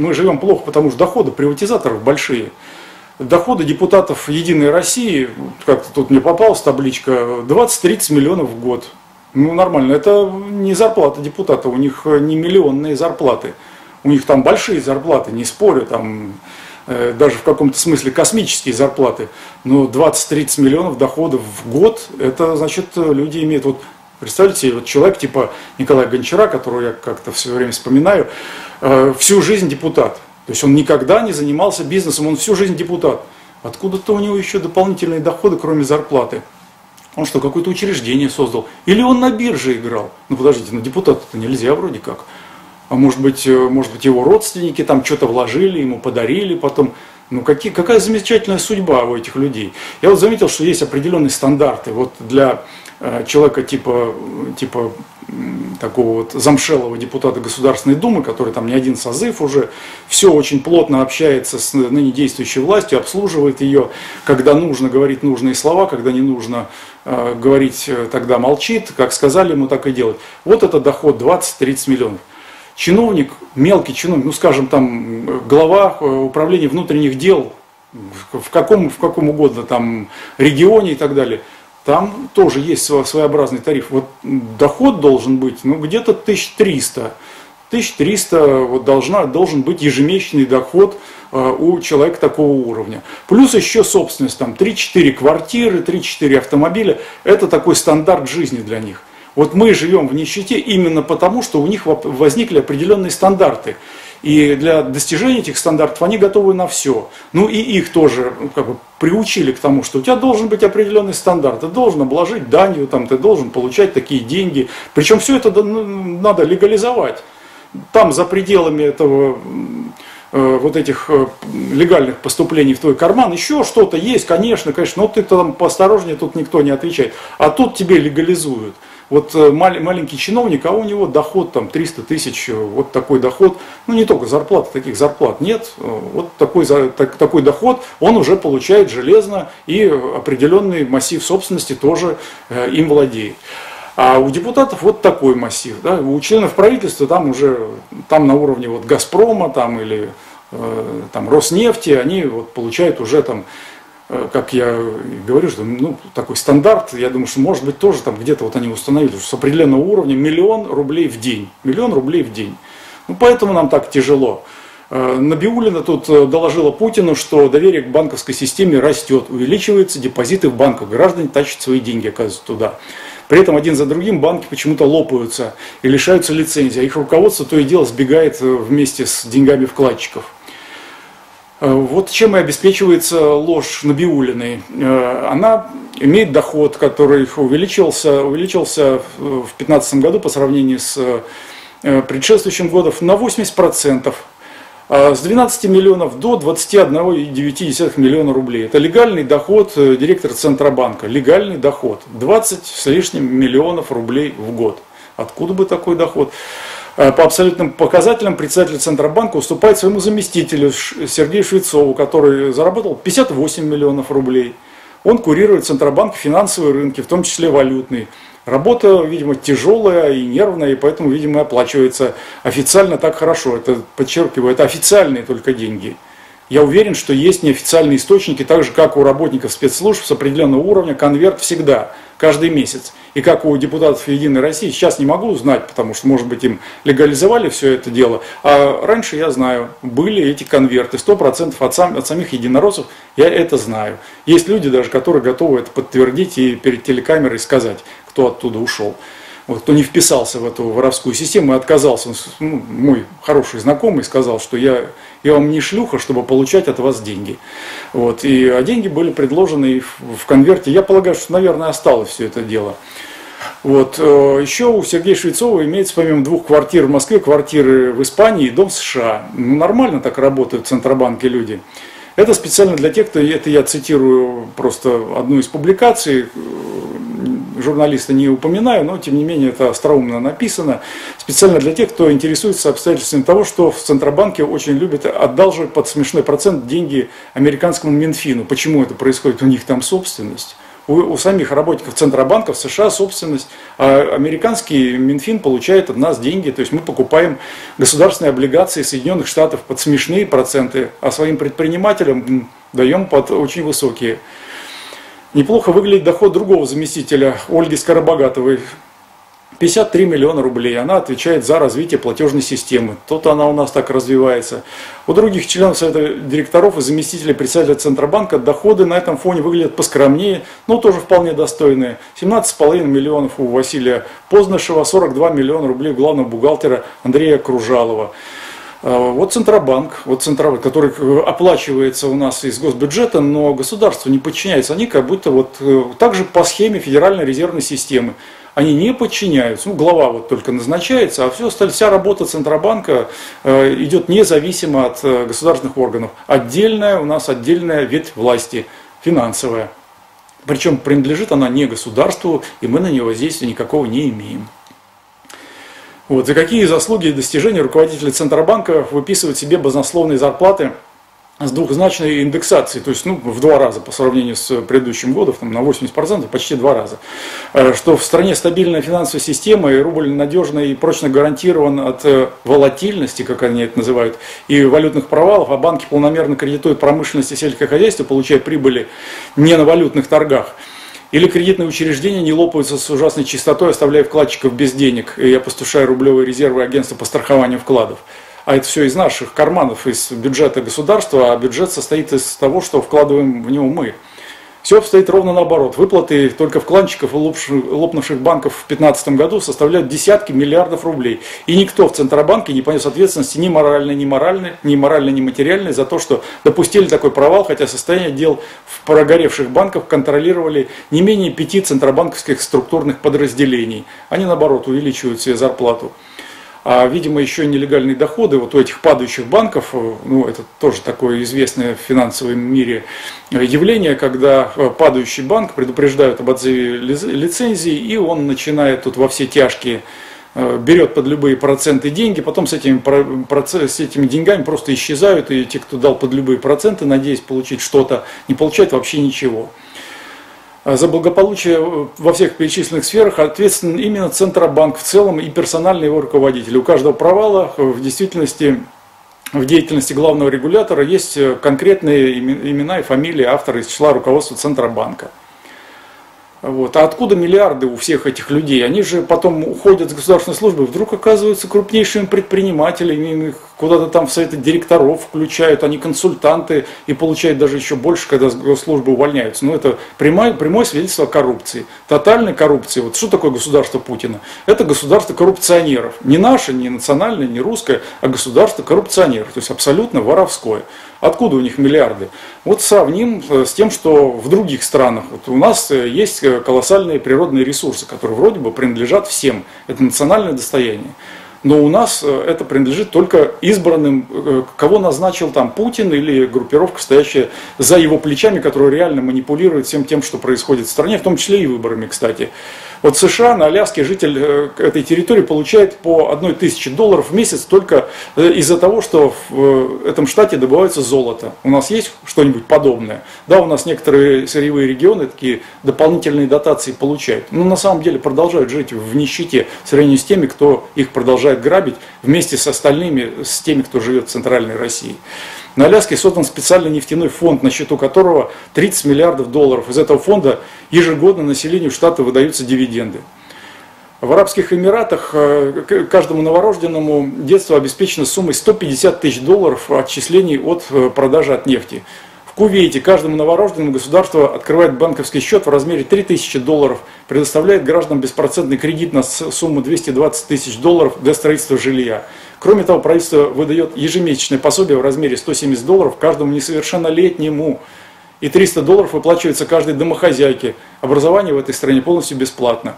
мы живем плохо, потому что доходы приватизаторов большие. Доходы депутатов Единой России, как-то тут мне попалась табличка, 20-30 миллионов в год. Ну, нормально. Это не зарплата депутата, у них не миллионные зарплаты. У них там большие зарплаты, не спорю, там э, даже в каком-то смысле космические зарплаты. Но 20-30 миллионов доходов в год, это значит, люди имеют... Вот Представьте, вот человек типа Николая Гончара, которого я как-то все время вспоминаю, э, всю жизнь депутат. То есть он никогда не занимался бизнесом, он всю жизнь депутат. Откуда-то у него еще дополнительные доходы, кроме зарплаты. Он что, какое-то учреждение создал? Или он на бирже играл? Ну подождите, на депутата-то нельзя вроде как. А может быть, э, может быть его родственники там что-то вложили, ему подарили потом. Ну какие, какая замечательная судьба у этих людей. Я вот заметил, что есть определенные стандарты. Вот для человека типа, типа такого вот замшелого депутата Государственной Думы, который там не один созыв уже, все очень плотно общается с ныне действующей властью, обслуживает ее, когда нужно говорить нужные слова, когда не нужно э, говорить, э, тогда молчит, как сказали ему, так и делать. Вот это доход 20-30 миллионов. Чиновник, мелкий чиновник, ну скажем там глава управления внутренних дел в каком, в каком угодно там регионе и так далее – там тоже есть своеобразный тариф. Вот доход должен быть ну, где-то 1300. 1300 вот должна, должен быть ежемесячный доход э, у человека такого уровня. Плюс еще собственность, там 3-4 квартиры, 3-4 автомобиля. Это такой стандарт жизни для них. Вот мы живем в нищете именно потому, что у них возникли определенные стандарты. И для достижения этих стандартов они готовы на все. Ну и их тоже ну, как бы, приучили к тому, что у тебя должен быть определенный стандарт. Ты должен обложить данью, там, ты должен получать такие деньги. Причем все это ну, надо легализовать. Там за пределами этого э, вот этих э, легальных поступлений в твой карман, еще что-то есть, конечно, конечно, но ты там поосторожнее, тут никто не отвечает. А тут тебе легализуют. Вот э, маленький чиновник, а у него доход там 300 тысяч, э, вот такой доход, ну не только зарплата, таких зарплат нет, э, вот такой, так, такой доход он уже получает железно и определенный массив собственности тоже им владеет. А у депутатов вот такой массив, да, у членов правительства там уже, там на уровне вот Газпрома там или там Роснефти, они вот получают уже там как я говорю, что ну, такой стандарт, я думаю, что может быть тоже там где-то вот они установили, что с определенного уровня миллион рублей в день. Миллион рублей в день. Ну, поэтому нам так тяжело. Э, Набиулина тут э, доложила Путину, что доверие к банковской системе растет, увеличиваются депозиты в банках, граждане тащат свои деньги, оказывается, туда. При этом один за другим банки почему-то лопаются и лишаются лицензии, а их руководство то и дело сбегает вместе с деньгами вкладчиков. Э, вот чем и обеспечивается ложь Набиулиной. Э, она имеет доход, который увеличился, увеличился в 2015 году по сравнению с э, предшествующим годом на 80%. А с 12 миллионов до 21,9 миллиона рублей. Это легальный доход директора Центробанка. Легальный доход. 20 с лишним миллионов рублей в год. Откуда бы такой доход? Э, по абсолютным показателям председатель Центробанка уступает своему заместителю Сергею Швецову, который заработал 58 миллионов рублей. Он курирует Центробанк финансовые рынки, в том числе валютные. Работа, видимо, тяжелая и нервная, и поэтому, видимо, оплачивается официально так хорошо. Это, подчеркиваю, это официальные только деньги. Я уверен, что есть неофициальные источники, так же, как у работников спецслужб с определенного уровня, конверт всегда – каждый месяц. И как у депутатов Единой России, сейчас не могу узнать, потому что, может быть, им легализовали все это дело. А раньше я знаю, были эти конверты, 100% от, сам, от самих единороссов, я это знаю. Есть люди даже, которые готовы это подтвердить и перед телекамерой сказать, кто оттуда ушел вот, кто не вписался в эту воровскую систему и отказался, ну, мой хороший знакомый сказал, что я, я вам не шлюха, чтобы получать от вас деньги. Вот, и, а деньги были предложены в, в конверте. Я полагаю, что, наверное, осталось все это дело. Вот. Э, еще у Сергея Швецова имеется помимо двух квартир в Москве, квартиры в Испании и дом в США. Ну, нормально так работают в Центробанке люди. Это специально для тех, кто, это я цитирую просто одну из публикаций, журналиста не упоминаю, но тем не менее это остроумно написано. Специально для тех, кто интересуется обстоятельствами того, что в Центробанке очень любят одалживать под смешной процент деньги американскому Минфину. Почему это происходит? У них там собственность. у, у самих работников Центробанка в США собственность, а американский Минфин получает от нас деньги, то есть мы покупаем государственные облигации Соединенных Штатов под смешные проценты, а своим предпринимателям даем под очень высокие. Неплохо выглядит доход другого заместителя Ольги Скоробогатовой, 53 миллиона рублей. Она отвечает за развитие платежной системы. Тут она у нас так развивается. У других членов Совета директоров и заместителей председателя Центробанка доходы на этом фоне выглядят поскромнее, но тоже вполне достойные. 17,5 миллионов у Василия Познышева, 42 миллиона рублей у главного бухгалтера Андрея Кружалова. А, вот Центробанк, вот Центробанк, который э, оплачивается у нас из госбюджета, но государству не подчиняется. Они как будто вот э, также по схеме Федеральной резервной системы они не подчиняются. Ну, глава вот только назначается, а все остальное, вся работа Центробанка э, идет независимо от государственных органов. Отдельная у нас отдельная ветвь власти, финансовая. Причем принадлежит она не государству, и мы на него воздействия никакого не имеем. Вот. За какие заслуги и достижения руководители Центробанка выписывают себе баснословные зарплаты – с двухзначной индексацией, то есть ну, в два раза по сравнению с предыдущим годом, там, на 80%, почти два раза. Э, что в стране стабильная финансовая система, и рубль надежно и прочно гарантирован от э, волатильности, как они это называют, и валютных провалов, а банки полномерно кредитуют промышленность и сельское хозяйство, получая прибыли не на валютных торгах. Или кредитные учреждения не лопаются с ужасной чистотой, оставляя вкладчиков без денег и опустошая рублевые резервы агентства по страхованию вкладов а это все из наших карманов, из бюджета государства, а бюджет состоит из того, что вкладываем в него мы. Все обстоит ровно наоборот. Выплаты только вкладчиков и лопнувших банков в 2015 году составляют десятки миллиардов рублей. И никто в Центробанке не понес ответственности ни моральной, ни моральной, ни моральной, ни материальной за то, что допустили такой провал, хотя состояние дел в прогоревших банках контролировали не менее пяти центробанковских структурных подразделений. Они, наоборот, увеличивают себе зарплату. А, видимо, еще нелегальные доходы вот у этих падающих банков, э, ну, это тоже такое известное в финансовом мире явление, когда э, падающий банк предупреждают об отзыве лицензии, и он начинает тут во все тяжкие э, берет под любые проценты деньги, потом с этими, с этими деньгами просто исчезают, и те, кто дал под любые проценты, надеясь получить что-то, не получают вообще ничего. А за благополучие э, во всех перечисленных сферах ответственен именно Центробанк в целом и персональный его руководитель. У каждого провала в действительности в деятельности главного регулятора есть э, конкретные имена и фамилии автора из числа руководства Центробанка. Вот. А откуда миллиарды у всех этих людей? Они же потом уходят с государственной службы, вдруг оказываются крупнейшими предпринимателями, их куда-то там в советы директоров включают, они консультанты и получают даже еще больше, когда с госслужбы увольняются. Но ну, это прямое, прямое свидетельство о коррупции, тотальной коррупции. Вот что такое государство Путина? Это государство коррупционеров. Не наше, не национальное, не русское, а государство коррупционеров, то есть абсолютно воровское. Откуда у них миллиарды? Вот сравним э, с тем, что в других странах. Вот у нас э, есть э, колоссальные природные ресурсы, которые вроде бы принадлежат всем. Это национальное достояние. Но у нас это принадлежит только избранным, кого назначил там Путин или группировка, стоящая за его плечами, которая реально манипулирует всем тем, что происходит в стране, в том числе и выборами, кстати. Вот США на Аляске житель э, этой территории получает по одной тысяче долларов в месяц только э, из-за того, что в э, этом штате добывается золото. У нас есть что-нибудь подобное? Да, у нас некоторые сырьевые регионы такие дополнительные дотации получают. Но на самом деле продолжают жить в нищете в сравнении с теми, кто их продолжает грабить вместе с остальными, с теми, кто живет в центральной России. На Аляске создан специальный нефтяной фонд, на счету которого 30 миллиардов долларов. Из этого фонда ежегодно населению штата выдаются дивиденды. В Арабских Эмиратах э, каждому новорожденному детство обеспечено суммой 150 тысяч долларов отчислений от э, продажи от нефти. Кувейте каждому новорожденному государство открывает банковский счет в размере 3000 долларов, предоставляет гражданам беспроцентный кредит на сумму 220 тысяч долларов для строительства жилья. Кроме того, правительство выдает ежемесячное пособие в размере 170 долларов каждому несовершеннолетнему. И 300 долларов выплачивается каждой домохозяйке. Образование в этой стране полностью бесплатно.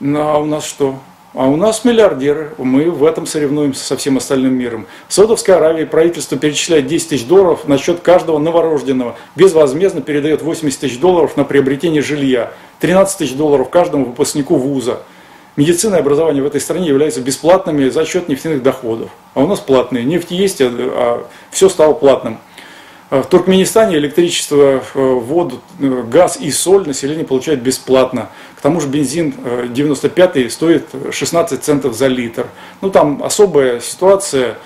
Ну а у нас что? А у нас миллиардеры, мы в этом соревнуемся со всем остальным миром. В Саудовской Аравии правительство перечисляет 10 тысяч долларов на счет каждого новорожденного, безвозмездно передает 80 тысяч долларов на приобретение жилья, 13 тысяч долларов каждому выпускнику вуза медицина и образование в этой стране являются бесплатными за счет нефтяных доходов. А у нас платные. Нефть есть, а, а все стало платным. В Туркменистане электричество, воду, газ и соль население получает бесплатно. К тому же бензин 95 стоит 16 центов за литр. Ну там особая ситуация,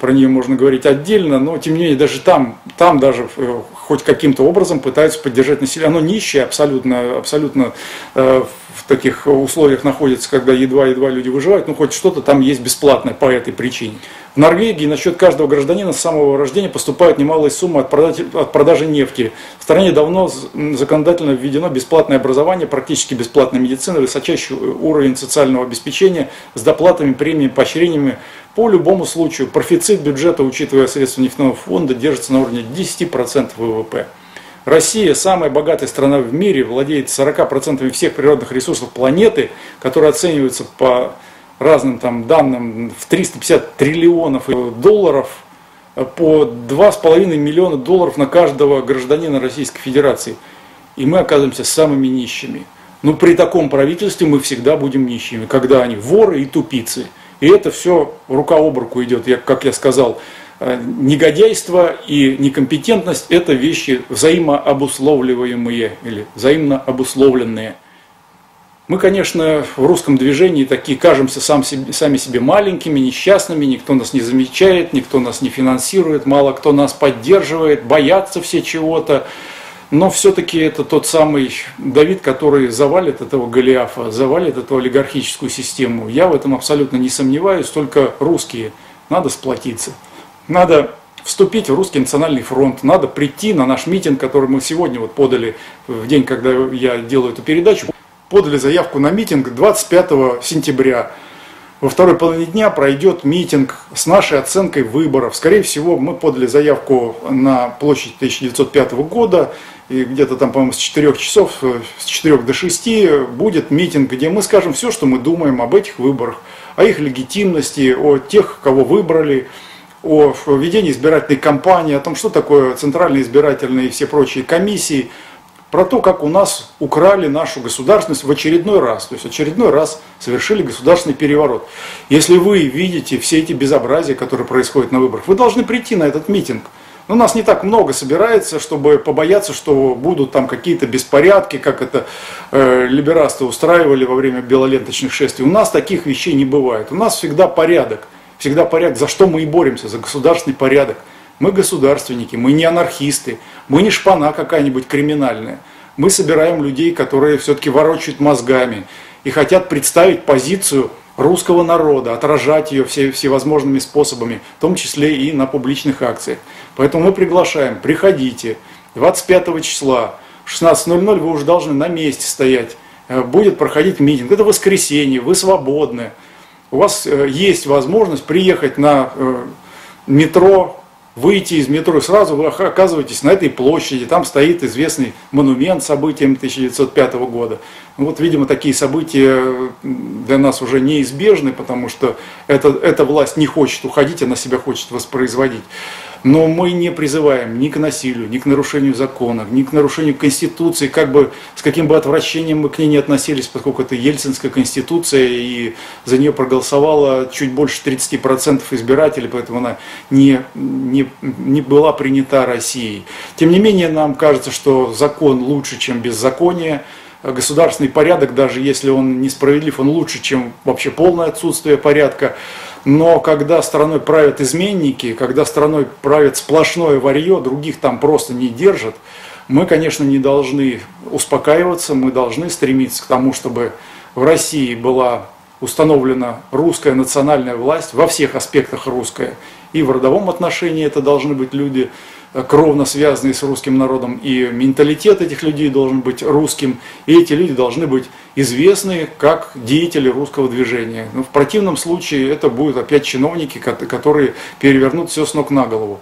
про нее можно говорить отдельно, но тем не менее даже там, там даже э, хоть каким-то образом пытаются поддержать население. Оно нищее абсолютно, абсолютно э, в таких условиях находится, когда едва-едва люди выживают, ну хоть что-то там есть бесплатное по этой причине. В Норвегии на счет каждого гражданина с самого рождения поступают немалые суммы от продажи, от продажи нефти. В стране давно законодательно введено бесплатное образование, практически бесплатная медицина, высочайший уровень социального обеспечения с доплатами, премиями, поощрениями по любому случаю. Профицит бюджета, учитывая средства нефтяного фонда, держится на уровне 10% ВВП. Россия, самая богатая страна в мире, владеет 40% всех природных ресурсов планеты, которые оцениваются по разным там данным в 350 триллионов долларов, по 2,5 миллиона долларов на каждого гражданина Российской Федерации. И мы оказываемся самыми нищими. Но при таком правительстве мы всегда будем нищими, когда они воры и тупицы. И это все рука об руку идет, я, как я сказал. Э, негодяйство и некомпетентность – это вещи взаимообусловливаемые или взаимно обусловленные. Мы, конечно, в русском движении такие кажемся сам себе, сами себе маленькими, несчастными, никто нас не замечает, никто нас не финансирует, мало кто нас поддерживает, боятся все чего-то. Но все-таки это тот самый Давид, который завалит этого Голиафа, завалит эту олигархическую систему. Я в этом абсолютно не сомневаюсь, только русские. Надо сплотиться. Надо вступить в Русский национальный фронт, надо прийти на наш митинг, который мы сегодня вот подали в день, когда я делаю эту передачу, подали заявку на митинг 25 сентября. Во второй половине дня пройдет митинг с нашей оценкой выборов. Скорее всего, мы подали заявку на площадь 1905 года, и где-то там, по-моему, с 4 часов, с 4 до 6 будет митинг, где мы скажем все, что мы думаем об этих выборах, о их легитимности, о тех, кого выбрали, о введении избирательной кампании, о том, что такое центральные избирательные и все прочие комиссии, про то, как у нас украли нашу государственность в очередной раз, то есть очередной раз совершили государственный переворот. Если вы видите все эти безобразия, которые происходят на выборах, вы должны прийти на этот митинг. Но нас не так много собирается, чтобы побояться, что будут там какие-то беспорядки, как это э, либерасты устраивали во время белоленточных шествий. У нас таких вещей не бывает. У нас всегда порядок всегда порядок, за что мы и боремся, за государственный порядок. Мы государственники, мы не анархисты, мы не шпана какая-нибудь криминальная. Мы собираем людей, которые все-таки ворочают мозгами и хотят представить позицию русского народа, отражать ее все, всевозможными способами, в том числе и на публичных акциях. Поэтому мы приглашаем, приходите, 25 числа, 16.00 вы уже должны на месте стоять, э, будет проходить митинг. Это воскресенье, вы свободны у вас э, есть возможность приехать на э, метро, выйти из метро, и сразу вы оказываетесь на этой площади, там стоит известный монумент событиям 1905 года. Ну, вот, видимо, такие события для нас уже неизбежны, потому что эта, эта власть не хочет уходить, она себя хочет воспроизводить. Но мы не призываем ни к насилию, ни к нарушению закона, ни к нарушению Конституции, как бы, с каким бы отвращением мы к ней не относились, поскольку это Ельцинская Конституция, и за нее проголосовало чуть больше 30% избирателей, поэтому она не, не, не была принята Россией. Тем не менее, нам кажется, что закон лучше, чем беззаконие, государственный порядок, даже если он несправедлив, он лучше, чем вообще полное отсутствие порядка. Но когда страной правят изменники, когда страной правят сплошное варье, других там просто не держат, мы, конечно, не должны успокаиваться, мы должны стремиться к тому, чтобы в России была установлена русская национальная власть, во всех аспектах русская. И в родовом отношении это должны быть люди, кровно связанные с русским народом, и менталитет этих людей должен быть русским, и эти люди должны быть известны как деятели русского движения. Но в противном случае это будут опять чиновники, которые перевернут все с ног на голову.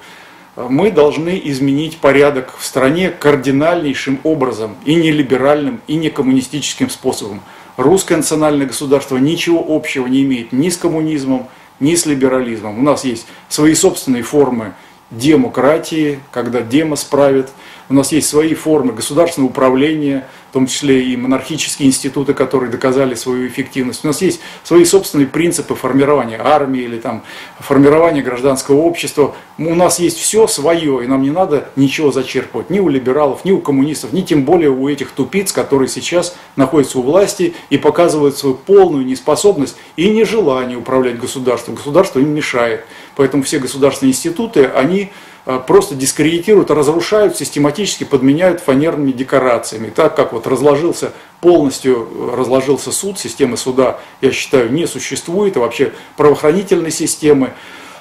Мы должны изменить порядок в стране кардинальнейшим образом, и не либеральным, и не коммунистическим способом. Русское национальное государство ничего общего не имеет ни с коммунизмом, ни с либерализмом. У нас есть свои собственные формы демократии, когда демос правит. У нас есть свои формы государственного управления, в том числе и монархические институты, которые доказали свою эффективность. У нас есть свои собственные принципы формирования армии или там, формирования гражданского общества. У нас есть все свое, и нам не надо ничего зачерпывать ни у либералов, ни у коммунистов, ни тем более у этих тупиц, которые сейчас находятся у власти и показывают свою полную неспособность и нежелание управлять государством. Государство им мешает. Поэтому все государственные институты, они а, просто дискредитируют, разрушают, систематически подменяют фанерными декорациями. Так как вот разложился, полностью разложился суд, системы суда, я считаю, не существует, и вообще правоохранительной системы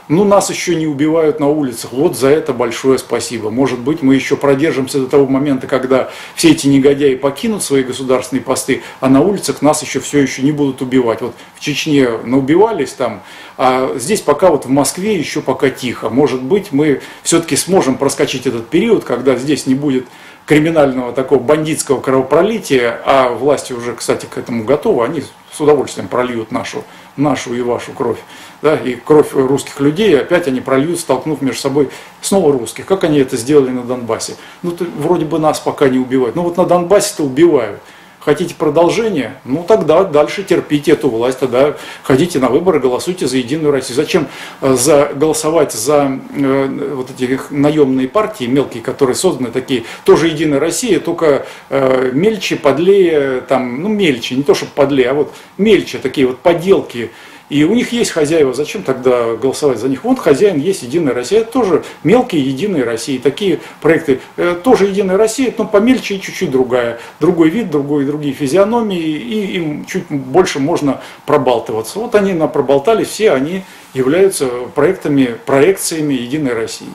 ну, нас еще не убивают на улицах. Вот за это большое спасибо. Может быть, мы еще продержимся до того момента, когда все эти негодяи покинут свои государственные посты, а на улицах нас еще все еще не будут убивать. Вот в Чечне наубивались там, а здесь пока вот в Москве еще пока тихо. Может быть, мы все-таки сможем проскочить этот период, когда здесь не будет криминального такого бандитского кровопролития, а власти уже, кстати, к этому готовы, они с удовольствием прольют нашу, нашу и вашу кровь да, и кровь русских людей, и опять они прольют, столкнув между собой снова русских. Как они это сделали на Донбассе? Ну, то, вроде бы нас пока не убивают. Но вот на Донбассе-то убивают. Хотите продолжение? Ну тогда дальше терпите эту власть, тогда ходите на выборы, голосуйте за Единую Россию. Зачем э, за, голосовать за э, вот эти наемные партии мелкие, которые созданы такие, тоже Единая Россия, только э, мельче, подлее, там, ну мельче, не то чтобы подлее, а вот мельче, такие вот поделки и у них есть хозяева, зачем тогда голосовать за них? Вот хозяин есть Единая Россия, это тоже мелкие Единые России. Такие проекты э, тоже Единая Россия, но помельче и чуть-чуть другая. Другой вид, другой, другие физиономии, и им чуть больше можно пробалтываться. Вот они на проболтались, все они являются проектами, проекциями Единой России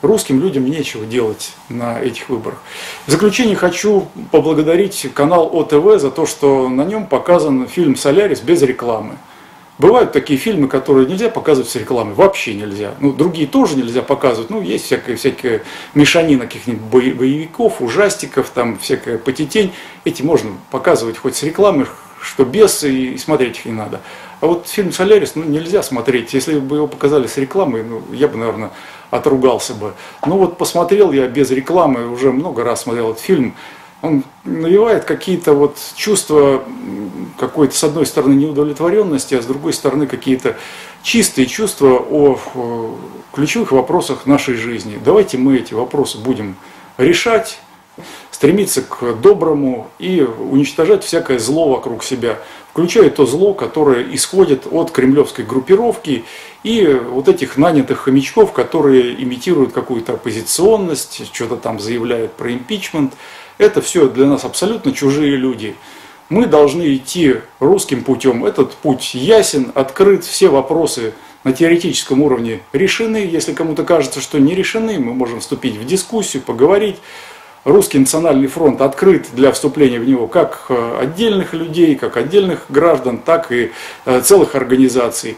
русским людям нечего делать на этих выборах. В заключение хочу поблагодарить канал ОТВ за то, что на нем показан фильм «Солярис» без рекламы. Бывают такие фильмы, которые нельзя показывать с рекламой, вообще нельзя. Ну, другие тоже нельзя показывать. Ну, есть всякая, всякая мешанина каких-нибудь боевиков, ужастиков, там всякая потетень. Эти можно показывать хоть с рекламой, что без, и смотреть их не надо. А вот фильм «Солярис» ну, нельзя смотреть. Если бы его показали с рекламой, ну, я бы, наверное, отругался бы. Ну вот посмотрел я без рекламы, уже много раз смотрел этот фильм он навевает какие-то вот чувства какой-то, с одной стороны, неудовлетворенности, а с другой стороны, какие-то чистые чувства о ключевых вопросах нашей жизни. Давайте мы эти вопросы будем решать, стремиться к доброму и уничтожать всякое зло вокруг себя, включая то зло, которое исходит от кремлевской группировки и вот этих нанятых хомячков, которые имитируют какую-то оппозиционность, что-то там заявляют про импичмент – это все для нас абсолютно чужие люди. Мы должны идти русским путем. Этот путь ясен, открыт, все вопросы на теоретическом уровне решены. Если кому-то кажется, что не решены, мы можем вступить в дискуссию, поговорить. Русский национальный фронт открыт для вступления в него как э, отдельных людей, как отдельных граждан, так и э, целых организаций.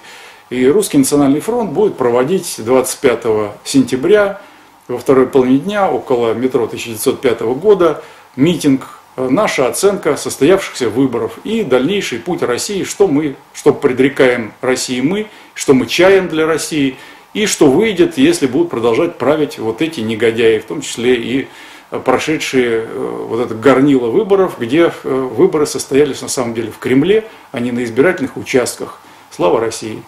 И Русский национальный фронт будет проводить 25 сентября во второй половине дня около метро 1905 года митинг, наша оценка состоявшихся выборов и дальнейший путь России, что мы, что предрекаем России мы, что мы чаем для России, и что выйдет, если будут продолжать править вот эти негодяи, в том числе и прошедшие э, вот это горнило выборов, где э, выборы состоялись на самом деле в Кремле, а не на избирательных участках. Слава России!